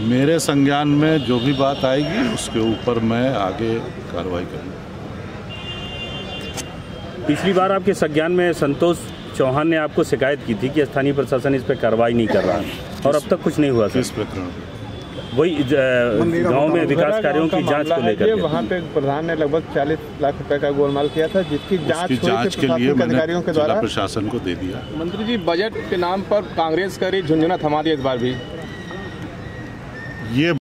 मेरे संज्ञान में जो भी बात आएगी उसके ऊपर मैं आगे कार्रवाई करूँगा। पिछली बार आपके संज्ञान में संतोष चौहान ने आपको शिकायत की थी कि स्थानीय प्रशासन इस पर कार्रवाई नहीं कर रहा है। और अब तक कुछ नहीं हुआ किस प्रकरण वही गाँव में विकास कार्यों की जाँच को लेकर। वहाँ पे प्रधान ने लगभग 40 लाख रुपए का गोलमाल किया था जिसकी जाँच जाँच के लिए अधिकारियों के द्वारा। प्रशासन को दे दिया। मंत्री जी बजट के नाम पर कांग्रेस का झुंझुना थमा दिया इस बार भी। ये